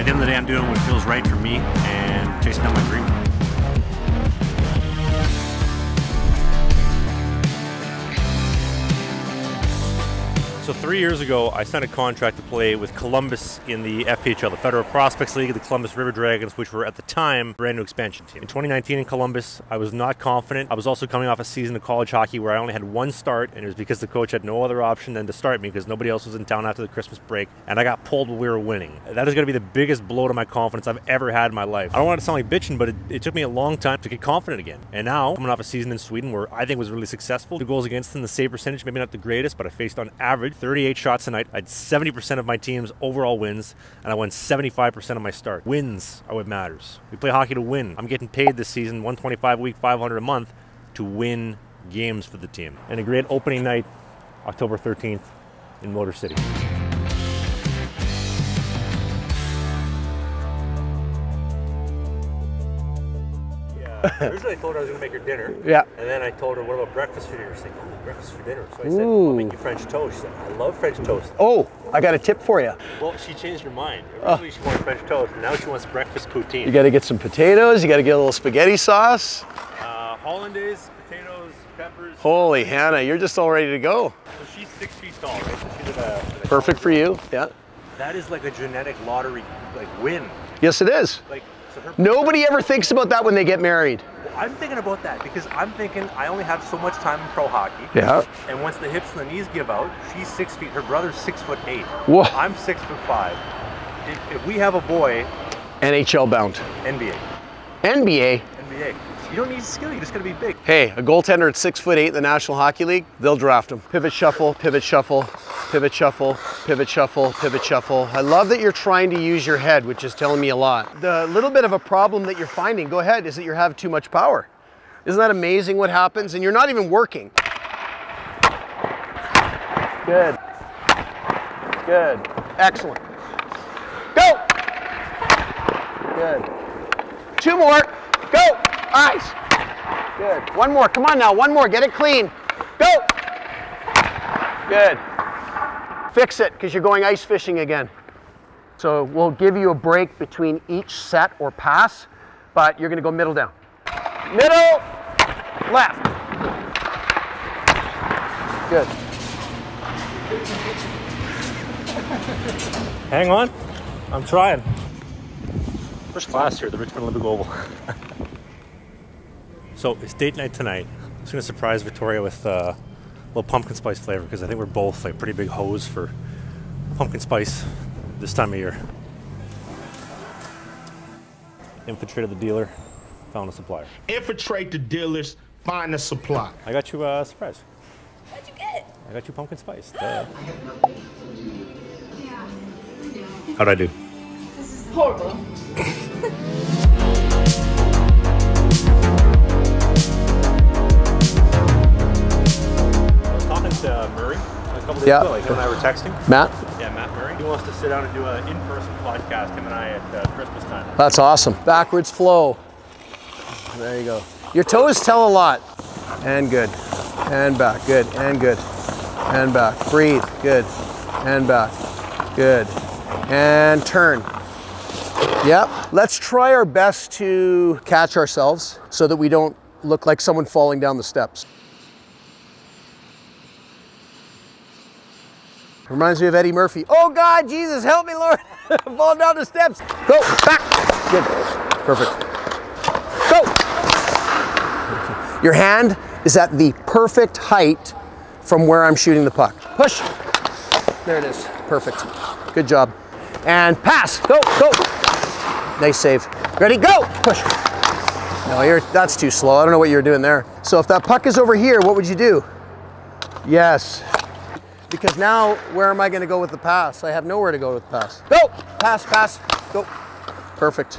At the end of the day, I'm doing what feels right for me and chasing down my dream. So three years ago, I signed a contract to play with Columbus in the FPHL, the Federal Prospects League, the Columbus River Dragons, which were at the time brand new expansion team. In 2019 in Columbus, I was not confident. I was also coming off a season of college hockey where I only had one start, and it was because the coach had no other option than to start me because nobody else was in town after the Christmas break, and I got pulled while we were winning. That is going to be the biggest blow to my confidence I've ever had in my life. I don't want to sound like bitching, but it, it took me a long time to get confident again. And now, coming off a season in Sweden where I think was really successful, the goals against in the save percentage, maybe not the greatest, but I faced on average 38 shots tonight. I had 70% of my team's overall wins, and I won 75% of my start. Wins are what matters. We play hockey to win. I'm getting paid this season 125 a week, 500 a month to win games for the team. And a great opening night, October 13th in Motor City. Originally, I told her I was going to make her dinner. Yeah. And then I told her, what about breakfast for dinner? She's like, oh, breakfast for dinner. So I said, I'll make you French toast. She said, I love French toast. Oh, I got a tip for you. Well, she changed her mind. Originally, she wanted French toast, and now she wants breakfast poutine. You got to get some potatoes. You got to get a little spaghetti sauce. uh, hollandaise, potatoes, peppers. Holy Hannah, you're just all ready to go. So she's six feet tall, right? So she's Perfect for you. Yeah. That is like a genetic lottery, like win. Yes, it is. Like. Nobody ever thinks about that when they get married. I'm thinking about that because I'm thinking I only have so much time in pro hockey. Yeah. And once the hips and the knees give out, she's six feet. Her brother's six foot eight. Whoa. I'm six foot five. If, if we have a boy, NHL bound. NBA, NBA. NBA, you don't need skill. You just gotta be big. Hey, a goaltender at six foot eight in the National Hockey League, they'll draft him. Pivot shuffle, pivot shuffle, pivot shuffle, pivot shuffle, pivot shuffle. I love that you're trying to use your head, which is telling me a lot. The little bit of a problem that you're finding, go ahead, is that you have too much power. Isn't that amazing what happens? And you're not even working. Good. Good. Excellent. Go. Good. Two more. Go. Eyes. Good. One more. Come on now. One more. Get it clean. Go. Good. Fix it because you're going ice fishing again. So we'll give you a break between each set or pass, but you're going to go middle down. Middle, left. Good. Hang on. I'm trying. First class here at the Richmond Olympic Oval. so it's date night tonight. I'm just gonna surprise Victoria with uh, a little pumpkin spice flavor because I think we're both like pretty big hoes for pumpkin spice this time of year. Infiltrated the dealer, found a supplier. infiltrate the dealers, find a supply. I got you a surprise. What'd you get? I got you pumpkin spice. Duh. How'd I do? This is horrible. Yeah. Like him and I were texting. Matt, Yeah, Matt Murray. He wants to sit down and do an in-person podcast. Him and I at uh, Christmas time. that's awesome. Backwards flow. There you go. Your toes tell a lot. And good. And back. Good. And good. And back. Breathe. Good. And back. Good. And turn. Yep. Let's try our best to catch ourselves so that we don't look like someone falling down the steps. Reminds me of Eddie Murphy. Oh God, Jesus, help me, Lord. Fall down the steps. Go, back. Good. Perfect. Go. Your hand is at the perfect height from where I'm shooting the puck. Push. There it is. Perfect. Good job. And pass. Go, go. Nice save. Ready, go. Push. No, you're, that's too slow. I don't know what you're doing there. So if that puck is over here, what would you do? Yes. Because now, where am I going to go with the pass? I have nowhere to go with the pass. Go! Pass, pass, go. Perfect.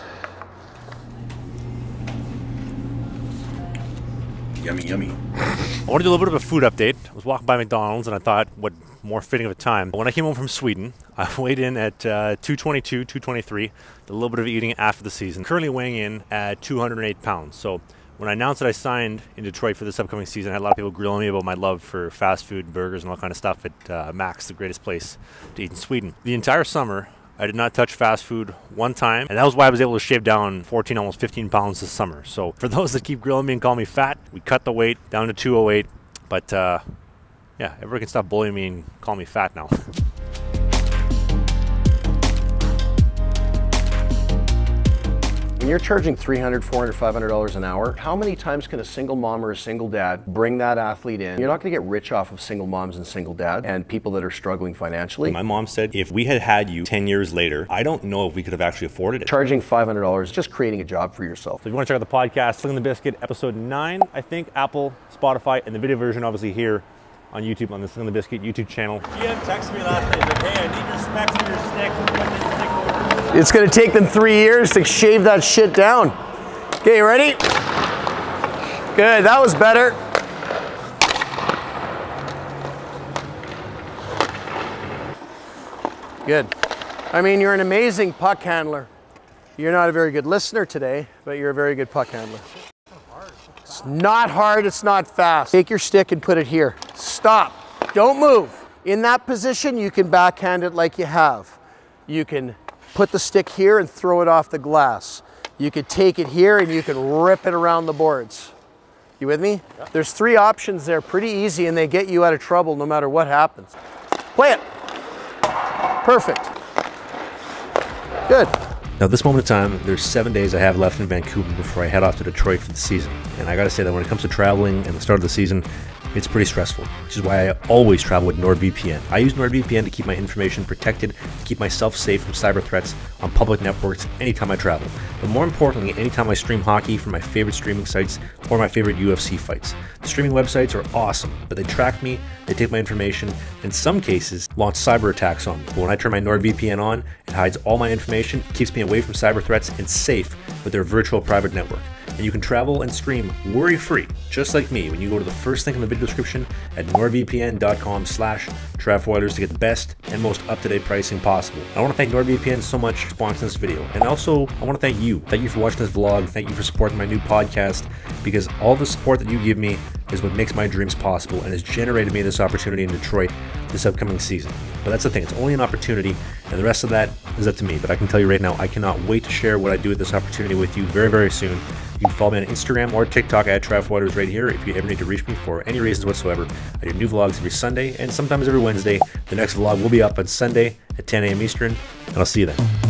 Yummy, yummy. I want to do a little bit of a food update. I was walking by McDonald's and I thought, what more fitting of a time. When I came home from Sweden, I weighed in at uh, 222, 223, a little bit of eating after the season. Currently weighing in at 208 pounds. So when I announced that I signed in Detroit for this upcoming season, I had a lot of people grilling me about my love for fast food, burgers, and all kind of stuff at uh, Max, the greatest place to eat in Sweden. The entire summer, I did not touch fast food one time, and that was why I was able to shave down 14, almost 15 pounds this summer. So for those that keep grilling me and call me fat, we cut the weight down to 208. But uh, yeah, everyone can stop bullying me and call me fat now. you're charging $300, $400, 500 dollars an hour, how many times can a single mom or a single dad bring that athlete in? You're not going to get rich off of single moms and single dads and people that are struggling financially. My mom said if we had had you 10 years later, I don't know if we could have actually afforded it. Charging 500 dollars, just creating a job for yourself. So if you want to check out the podcast, Slangin the Bizkit, episode 9, I think, Apple, Spotify, and the video version obviously here on YouTube on the Slangin the Bizkit YouTube channel. Ian texted me last night, like, hey, I need your specs for your stick. Put this stick over. It's going to take them three years to shave that shit down. Okay, you ready? Good, that was better. Good. I mean, you're an amazing puck handler. You're not a very good listener today, but you're a very good puck handler. It's not hard, it's not fast. Take your stick and put it here. Stop. Don't move. In that position, you can backhand it like you have. You can put the stick here and throw it off the glass. You could take it here and you can rip it around the boards. You with me? Yeah. There's three options there, pretty easy, and they get you out of trouble no matter what happens. Play it. Perfect. Good. Now, this moment in time, there's seven days I have left in Vancouver before I head off to Detroit for the season. And I gotta say that when it comes to traveling and the start of the season, it's pretty stressful, which is why I always travel with NordVPN. I use NordVPN to keep my information protected, to keep myself safe from cyber threats on public networks anytime I travel. But more importantly, anytime I stream hockey from my favorite streaming sites or my favorite UFC fights. The streaming websites are awesome, but they track me, they take my information, in some cases, launch cyber attacks on me. But when I turn my NordVPN on, it hides all my information, keeps me away from cyber threats, and safe with their virtual private network and you can travel and stream worry-free, just like me, when you go to the first link in the video description at nordvpn.com slash to get the best and most up-to-date pricing possible. I want to thank NordVPN so much for sponsoring this video, and also I want to thank you. Thank you for watching this vlog. Thank you for supporting my new podcast, because all the support that you give me is what makes my dreams possible and has generated me this opportunity in Detroit this upcoming season. But that's the thing, it's only an opportunity, and the rest of that is up to me. But I can tell you right now, I cannot wait to share what I do with this opportunity with you very, very soon. You can follow me on Instagram or TikTok at Waters right here if you ever need to reach me for any reasons whatsoever. I do new vlogs every Sunday and sometimes every Wednesday. The next vlog will be up on Sunday at 10 a.m. Eastern, and I'll see you then.